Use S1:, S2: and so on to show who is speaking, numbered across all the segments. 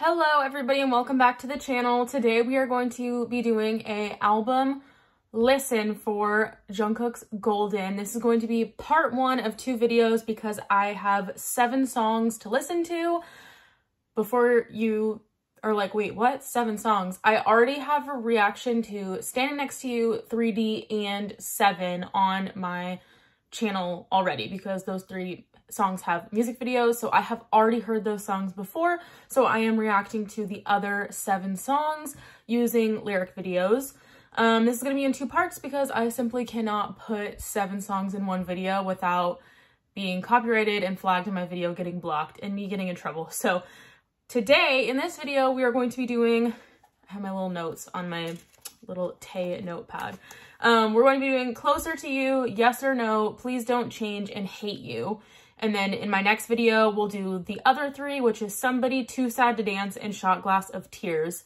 S1: Hello everybody and welcome back to the channel. Today we are going to be doing a album listen for Jungkook's Golden. This is going to be part one of two videos because I have seven songs to listen to. Before you are like, wait, what? Seven songs. I already have a reaction to Standing Next to You, 3D, and 7 on my channel already because those three songs have music videos. So I have already heard those songs before. So I am reacting to the other seven songs using lyric videos. Um, this is going to be in two parts because I simply cannot put seven songs in one video without being copyrighted and flagged in my video getting blocked and me getting in trouble. So today in this video, we are going to be doing, I have my little notes on my little Tay notepad. Um, we're going to be doing Closer to You, Yes or No, Please Don't Change, and Hate You. And then in my next video, we'll do the other three, which is Somebody, Too Sad to Dance, and Shot Glass of Tears.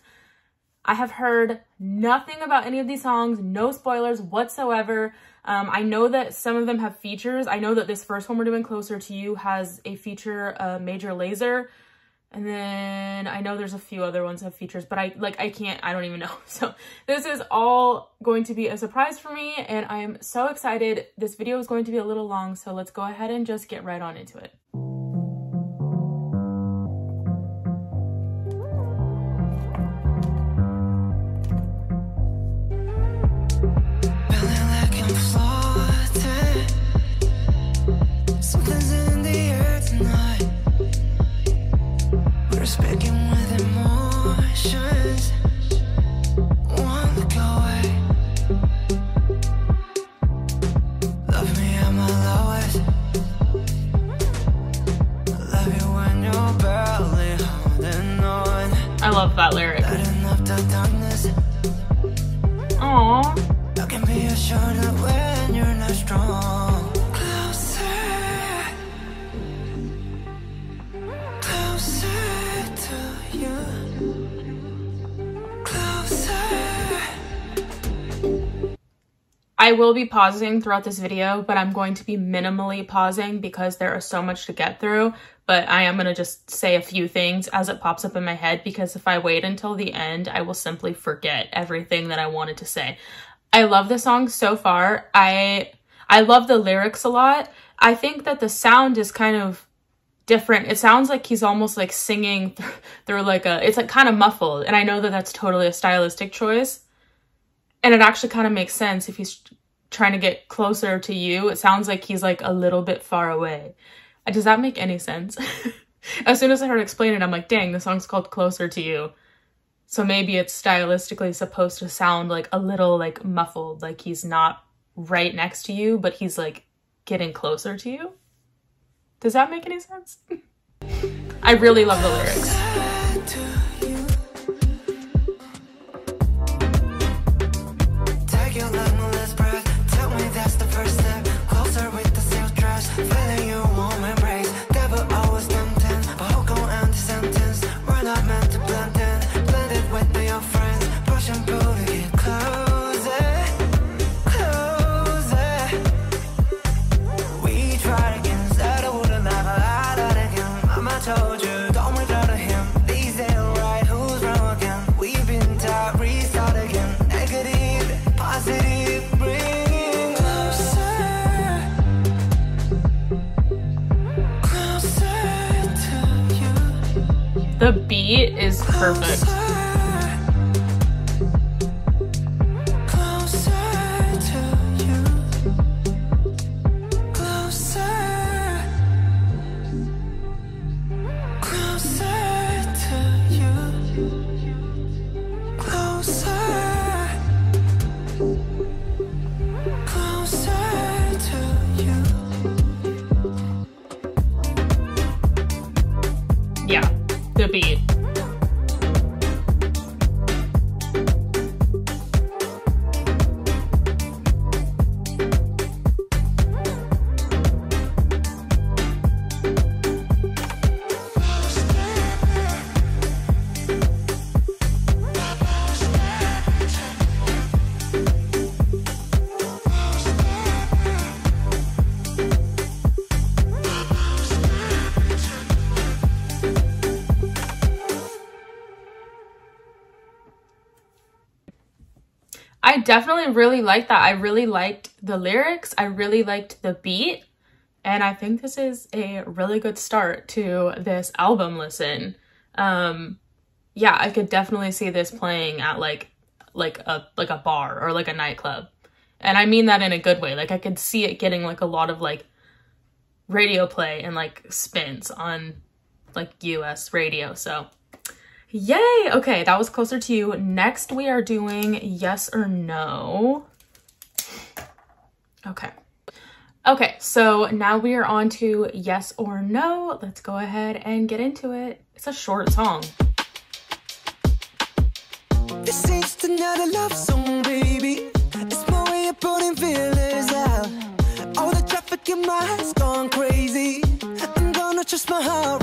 S1: I have heard nothing about any of these songs, no spoilers whatsoever. Um, I know that some of them have features. I know that this first one we're doing, Closer to You, has a feature, uh, Major Lazer. And then I know there's a few other ones have features, but I like I can't, I don't even know. So this is all going to be a surprise for me and I'm so excited. This video is going to be a little long, so let's go ahead and just get right on into it. I will be pausing throughout this video, but I'm going to be minimally pausing because there is so much to get through. But I am going to just say a few things as it pops up in my head because if I wait until the end, I will simply forget everything that I wanted to say. I love the song so far. I I love the lyrics a lot. I think that the sound is kind of different. It sounds like he's almost like singing through like a, it's like kind of muffled. And I know that that's totally a stylistic choice. And it actually kind of makes sense if he's trying to get closer to you. It sounds like he's like a little bit far away. Does that make any sense? as soon as I heard explain it, I'm like, dang, the song's called Closer to You. So maybe it's stylistically supposed to sound like a little like muffled, like he's not right next to you, but he's like getting closer to you. Does that make any sense? I really love the lyrics. Perfect.
S2: I definitely really liked that. I really liked the lyrics. I really liked the beat. And I think this is a really good start to this album listen. Um, yeah, I could definitely see this playing at like like a like a bar or like a nightclub. And I mean that in a good way. Like I could see it getting like a lot of like radio play and like spins on like US radio. So yay. Okay, that was closer to you. Next we are doing yes or no. Okay. Okay, so now we are on to yes or no. Let's go ahead and get into it. It's a short song. This ain't another love song, baby. It's my way of putting feelers out. All the traffic in my head's gone crazy. I'm gonna trust my heart.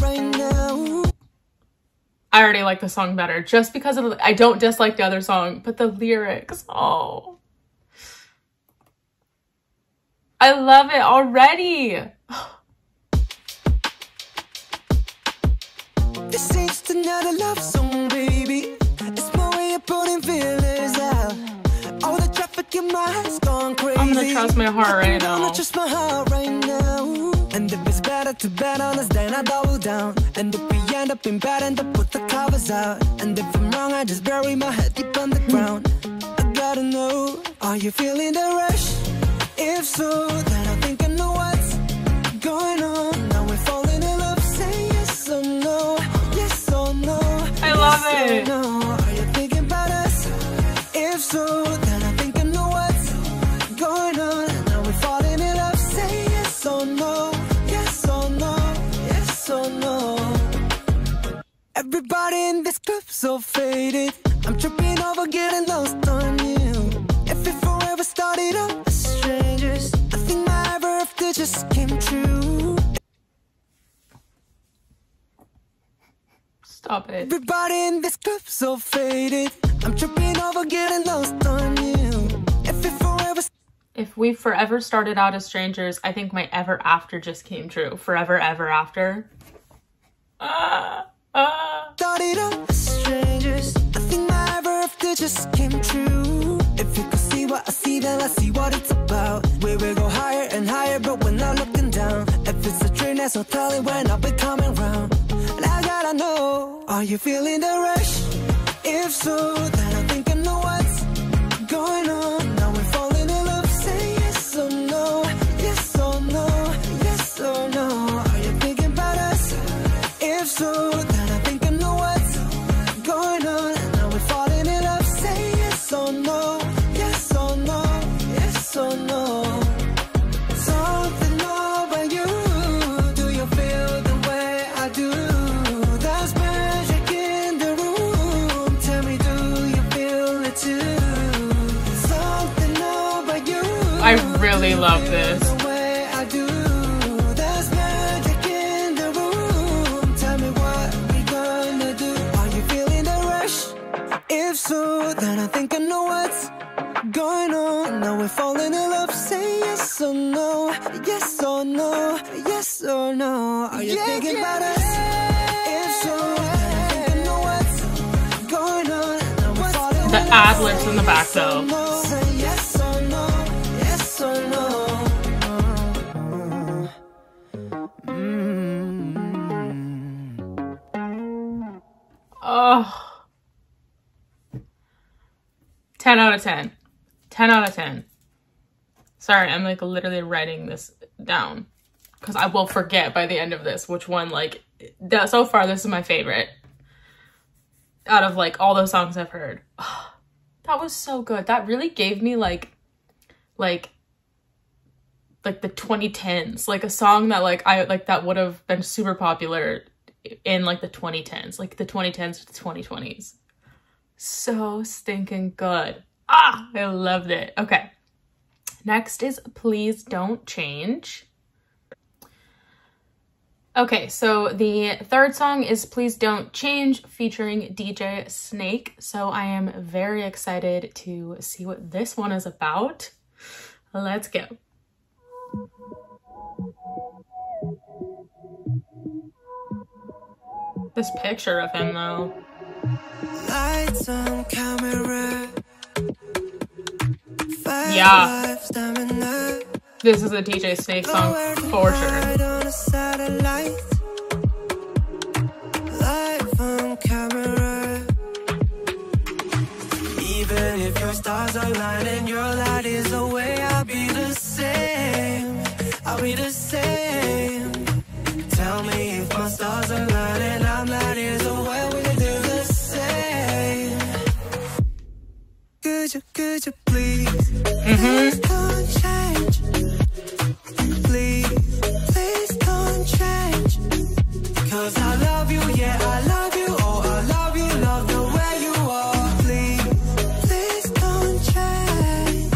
S2: I already like the song better just because of the, I don't dislike the other song, but the lyrics, oh. I love it already. this ain't another love song, baby. It's my way of putting feelers out. All the traffic in my head's gone crazy. I'm gonna trust my heart right now. Better to bet on us, then I double down. And if we end up in bed, and to put the covers out. And if I'm wrong, I just bury my head deep underground. I gotta know, are you feeling the rush? If so, so faded. I'm tripping over getting lost on you. If it forever started up just came true. Stop it. Everybody in this club so faded. I'm tripping over getting lost on you. If it forever if we forever started out as strangers, I think my ever after just came true. Forever ever after. Ah. Just came true. If you could see what I see, then I see what it's about. We will go higher and higher, but we're not looking down. If it's a train, there's no telling when I'll be coming round. And I gotta know, are you feeling the rush? Really love this. If so, then I think I know what's going on. Now we're falling in love. Say yes or no, yes or no, yes or no. Are you yeah, thinking yeah. about us? If so, then I think I know what's going on. Now we're falling the ad libs in the back though. Oh. 10 out of 10. 10 out of 10. Sorry, I'm like literally writing this down because I will forget by the end of this which one like that so far this is my favorite out of like all those songs I've heard. Oh, that was so good. That really gave me like like like the 2010s, like a song that like I like that would have been super popular in like the 2010s, like the 2010s to the 2020s. So stinking good. Ah, I loved it. Okay. Next is Please Don't Change. Okay, so the third song is Please Don't Change featuring DJ Snake. So I am very excited to see what this one is about. Let's go. This picture of him though. Lights on camera.
S1: Yeah. This is a DJ Snake song for sure. Even if your stars align and Could you, please, please mm-hmm. don't change? Please, please don't change. Cause I love you, yeah, I love you. Oh, I love you, love the way you are. Please, please don't change.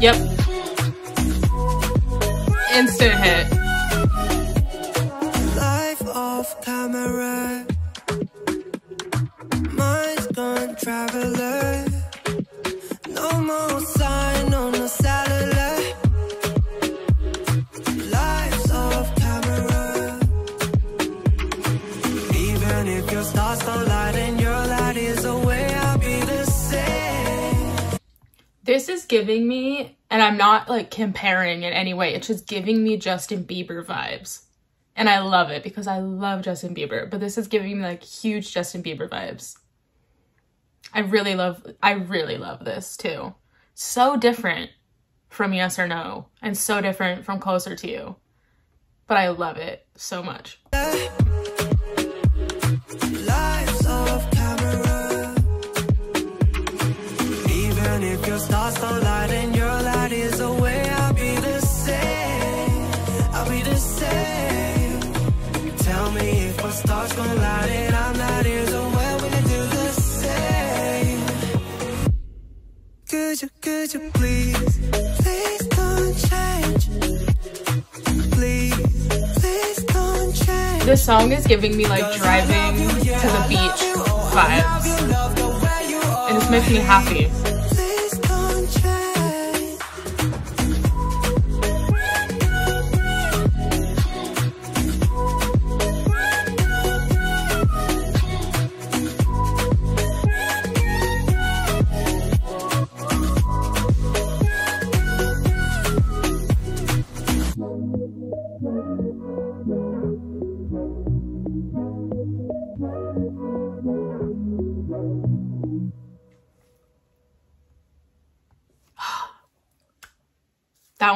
S1: Yep. Instant hit. This is giving me, and I'm not like comparing in any way, it's just giving me Justin Bieber vibes. And I love it because I love Justin Bieber, but this is giving me like huge Justin Bieber vibes. I really love, I really love this too. So different from Yes or No and so different from Closer to You. But I love it so much. Uh, stars gonna light and I'm not we can do the same. Could you, could you please, please don't change? Please, please don't change. This song is giving me like driving to the beach oh, vibes. And it's making me happy.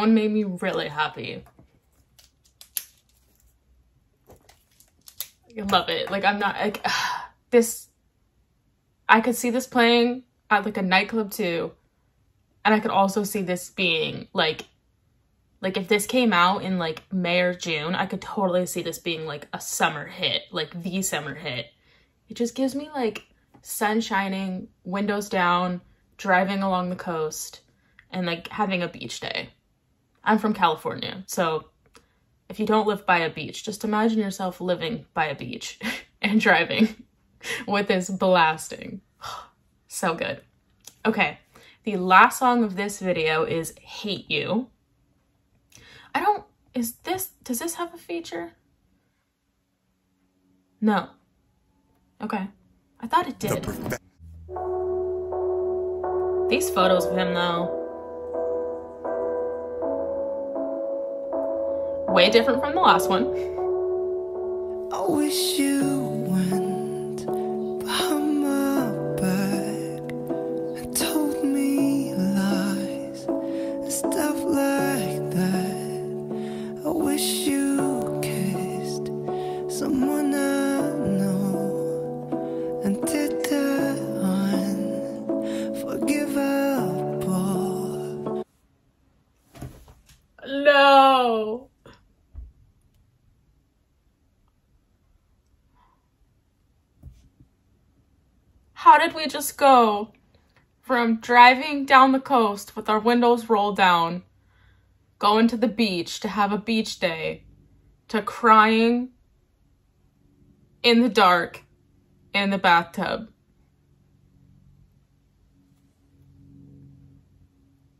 S1: One made me really happy. I love it. Like I'm not like this I could see this playing at like a nightclub too. And I could also see this being like like if this came out in like May or June, I could totally see this being like a summer hit, like the summer hit. It just gives me like sun shining, windows down, driving along the coast, and like having a beach day. I'm from California, so if you don't live by a beach, just imagine yourself living by a beach and driving with this blasting. so good. Okay, the last song of this video is Hate You. I don't, is this, does this have a feature? No. Okay. I thought it did. These photos of him though. Way different from the last one. I wish you went How did we just go from driving down the coast with our windows rolled down, going to the beach to have a beach day, to crying in the dark in the bathtub?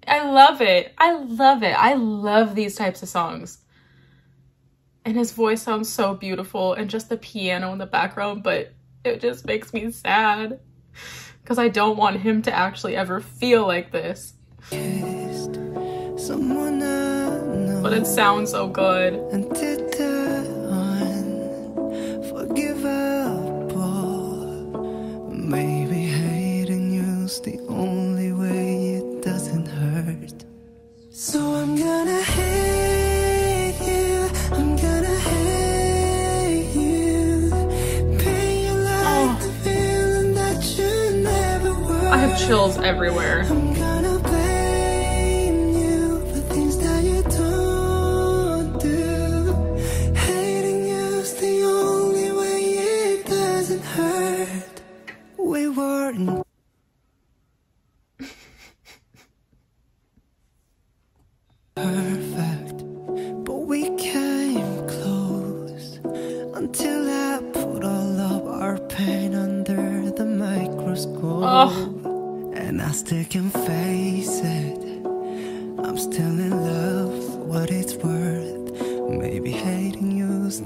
S1: I love it. I love it. I love these types of songs. And his voice sounds so beautiful and just the piano in the background, but it just makes me sad. because I don't want him to actually ever feel like this. But it sounds so good. Chills everywhere.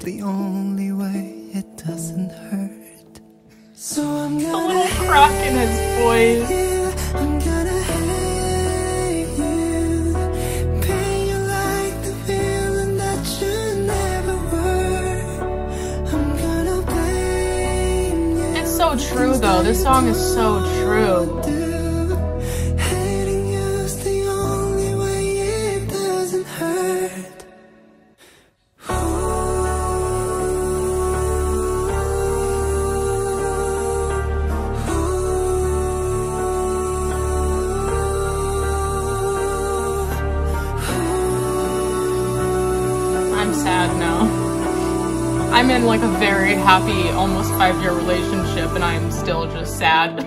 S2: The only way it doesn't hurt. So I'm
S1: A
S2: gonna
S1: little crack in his voice.
S2: you, I'm gonna hate you. Pain you like the feeling that you never were. I'm gonna blame you.
S1: It's so true though. This song is so true. In like a very happy, almost five year relationship and I'm still just sad.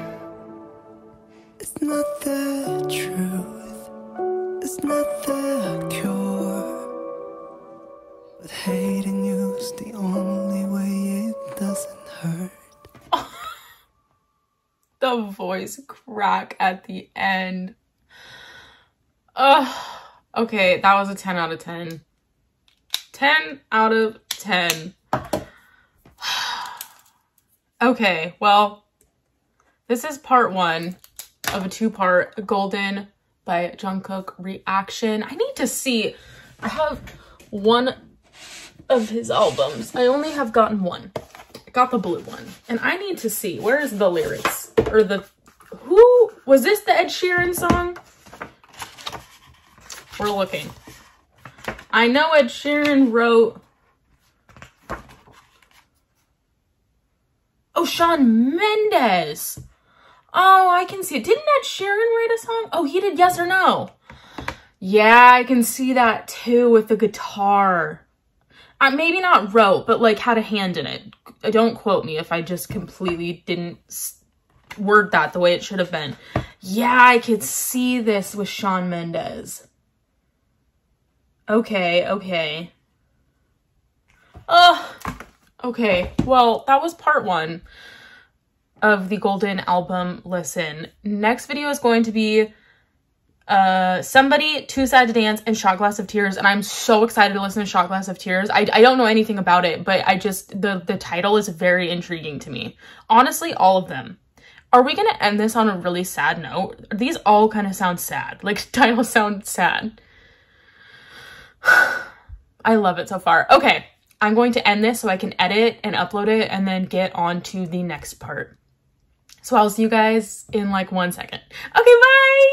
S2: It's not the truth. It's not the cure. But hating you's the only way it doesn't hurt.
S1: The voice crack at the end. Ugh. Okay, that was a 10 out of 10. 10 out of 10. Okay, well, this is part one of a two part Golden by Jungkook reaction. I need to see. I have one of his albums. I only have gotten one. I got the blue one. And I need to see. Where is the lyrics? Or the. Who? Was this the Ed Sheeran song? We're looking. I know Ed Sheeran wrote. Oh, Shawn Mendes. Oh, I can see it. Didn't Ed Sheeran write a song? Oh, he did Yes or No. Yeah, I can see that too with the guitar. Uh, maybe not wrote, but like had a hand in it. Don't quote me if I just completely didn't word that the way it should have been. Yeah, I could see this with Shawn Mendes. Okay, okay. Oh, okay. Well, that was part one of the Golden Album Listen. Next video is going to be uh somebody too sad to dance and shot glass of tears and i'm so excited to listen to shot glass of tears. I, I don't know anything about it but i just the the title is very intriguing to me. Honestly all of them. Are we gonna end this on a really sad note? These all kind of sound sad. Like titles sound sad. I love it so far. Okay i'm going to end this so i can edit and upload it and then get on to the next part. So i'll see you guys in like one second. Okay bye